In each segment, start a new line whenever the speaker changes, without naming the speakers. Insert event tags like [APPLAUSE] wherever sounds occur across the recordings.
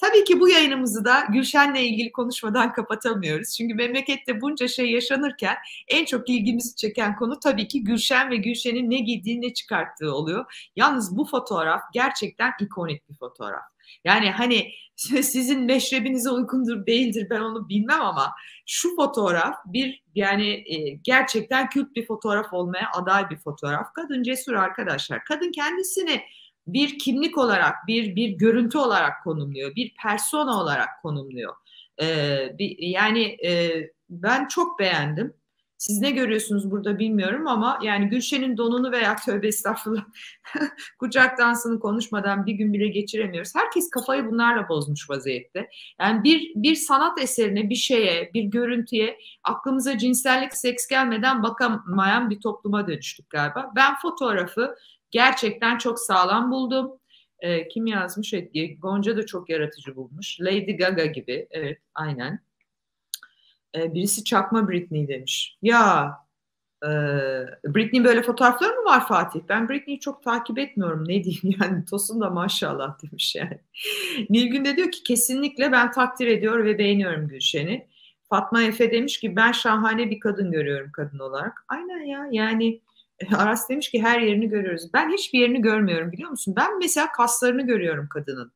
Tabii ki bu yayınımızı da Gülşen'le ilgili konuşmadan [LAUGHS] kapatamıyoruz. Çünkü memlekette bunca şey yaşanırken en çok ilgimizi çeken konu tabii ki Gülşen ve Gülşen'in ne giydiği ne çıkarttığı oluyor. Yalnız bu fotoğraf gerçekten ikonik bir fotoğraf. Yani hani [LAUGHS] sizin meşrebinize uygundur değildir ben onu bilmem ama şu fotoğraf bir yani e, gerçekten kült bir fotoğraf olmaya aday bir fotoğraf. Kadın cesur arkadaşlar. Kadın kendisini bir kimlik olarak, bir bir görüntü olarak konumluyor, bir persona olarak konumluyor. Ee, bir, yani e, ben çok beğendim. Siz ne görüyorsunuz burada bilmiyorum ama yani Gülşen'in donunu veya tövbe estağfurullah [LAUGHS] kucak dansını konuşmadan bir gün bile geçiremiyoruz. Herkes kafayı bunlarla bozmuş vaziyette. Yani bir, bir sanat eserine, bir şeye, bir görüntüye aklımıza cinsellik, seks gelmeden bakamayan bir topluma dönüştük galiba. Ben fotoğrafı gerçekten çok sağlam buldum. E, kim yazmış? Gonca da çok yaratıcı bulmuş. Lady Gaga gibi. Evet aynen. E, birisi çakma Britney demiş. Ya e, Britney böyle fotoğrafları mı var Fatih? Ben Britney'i çok takip etmiyorum. Ne diyeyim [LAUGHS] yani Tosun da maşallah demiş yani. Nilgün de diyor ki kesinlikle ben takdir ediyor ve beğeniyorum Gülşen'i. Fatma Efe demiş ki ben şahane bir kadın görüyorum kadın olarak. Aynen ya yani Aras demiş ki her yerini görüyoruz. Ben hiçbir yerini görmüyorum biliyor musun? Ben mesela kaslarını görüyorum kadının.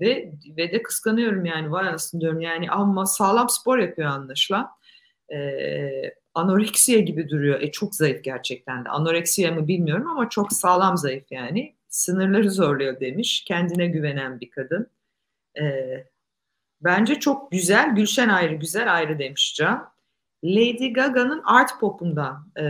Ve, ve de kıskanıyorum yani vay anasını diyorum yani ama sağlam spor yapıyor anlaşılan. Ee, anoreksiye gibi duruyor. E çok zayıf gerçekten de. Anoreksiye mi bilmiyorum ama çok sağlam zayıf yani. Sınırları zorluyor demiş. Kendine güvenen bir kadın. Ee, bence çok güzel. Gülşen ayrı güzel ayrı demiş Can. Lady Gaga'nın art popundan e,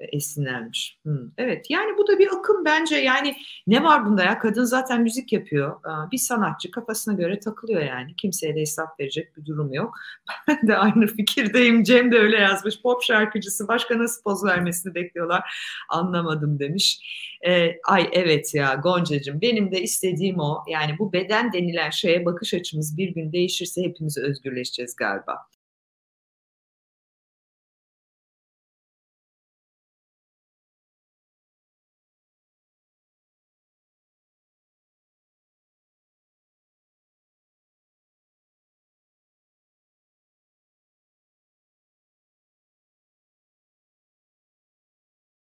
esinlenmiş. Hmm, evet yani bu da bir akım bence. Yani ne var bunda ya? Kadın zaten müzik yapıyor. Bir sanatçı kafasına göre takılıyor yani. Kimseye de hesap verecek bir durum yok. [LAUGHS] Ben de aynı fikirdeyim. Cem de öyle yazmış. Pop şarkıcısı başka nasıl poz vermesini bekliyorlar? Anlamadım demiş. Ee, ay evet ya Goncacığım. Benim de istediğim o. Yani bu beden denilen şeye bakış açımız bir gün değişirse hepimiz özgürleşeceğiz galiba.